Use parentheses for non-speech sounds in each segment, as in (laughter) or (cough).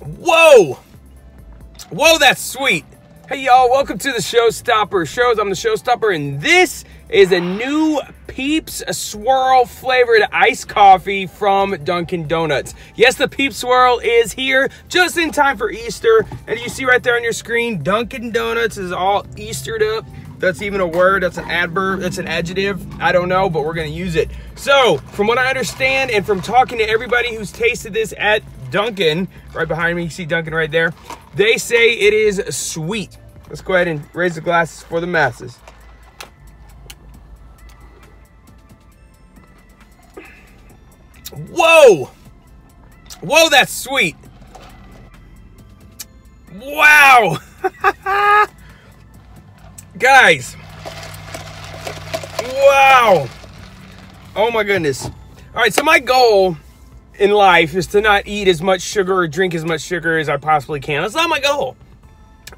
Whoa! Whoa, that's sweet. Hey y'all, welcome to the Showstopper Shows. I'm the Showstopper, and this is a new Peeps Swirl flavored iced coffee from Dunkin' Donuts. Yes, the Peeps Swirl is here just in time for Easter. And you see right there on your screen, Dunkin' Donuts is all Eastered up. That's even a word, that's an adverb, that's an adjective. I don't know, but we're gonna use it. So, from what I understand and from talking to everybody who's tasted this at Dunkin', right behind me, you see Dunkin' right there, they say it is sweet. Let's go ahead and raise the glasses for the masses. Whoa! Whoa, that's sweet. Wow! (laughs) Guys. Wow. Oh my goodness. All right, so my goal in life is to not eat as much sugar or drink as much sugar as I possibly can. That's not my goal.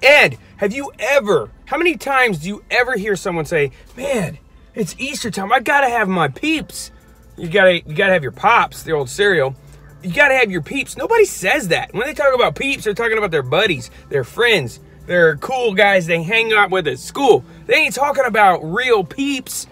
And have you ever, how many times do you ever hear someone say, man, it's Easter time. I gotta have my peeps. You gotta, you gotta have your pops, the old cereal. You gotta have your peeps. Nobody says that. When they talk about peeps, they're talking about their buddies, their friends, their cool guys they hang out with at school. They ain't talking about real peeps.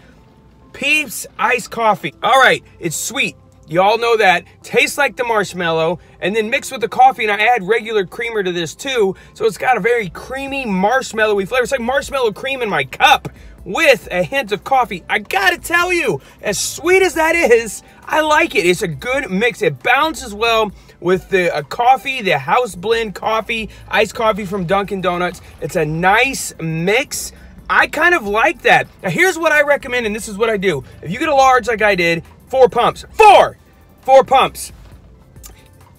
Peeps iced coffee. All right, it's sweet. You all know that. Tastes like the marshmallow. And then mixed with the coffee, and I add regular creamer to this too. So it's got a very creamy, marshmallowy flavor. It's like marshmallow cream in my cup with a hint of coffee. I gotta tell you, as sweet as that is, I like it. It's a good mix. It balances well with the uh, coffee, the house blend coffee, iced coffee from Dunkin' Donuts. It's a nice mix. I kind of like that. Now, here's what I recommend, and this is what I do. If you get a large like I did, four pumps. Four! Four pumps.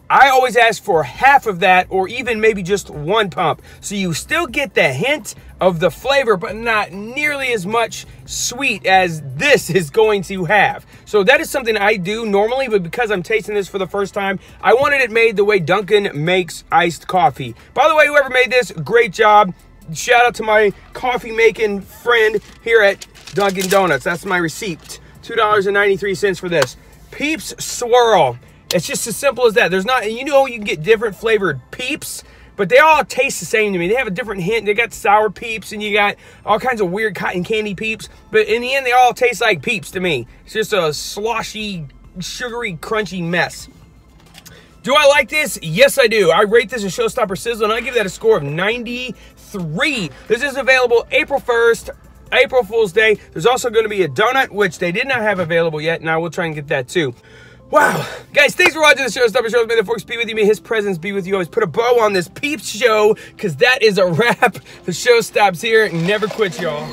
I always ask for half of that or even maybe just one pump. So you still get the hint of the flavor, but not nearly as much sweet as this is going to have. So that is something I do normally, but because I'm tasting this for the first time, I wanted it made the way Dunkin' makes iced coffee. By the way, whoever made this, great job. Shout out to my coffee making friend here at Dunkin' Donuts. That's my receipt. $2.93 for this. Peeps Swirl. It's just as simple as that. There's not, you know, you can get different flavored peeps, but they all taste the same to me. They have a different hint. They got sour peeps and you got all kinds of weird cotton candy peeps, but in the end, they all taste like peeps to me. It's just a sloshy, sugary, crunchy mess. Do I like this? Yes, I do. I rate this a Showstopper Sizzle, and I give that a score of 93. This is available April 1st, April Fool's Day. There's also going to be a donut, which they did not have available yet, and I will try and get that too. Wow. Guys, thanks for watching the Showstopper Shows. May the forks be with you. May his presence be with you. Always put a bow on this Peeps show, because that is a (laughs) wrap. The show stops here. Never quit, y'all.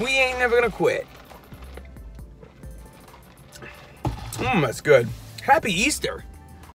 We ain't never gonna quit. Mmm, that's good. Happy Easter.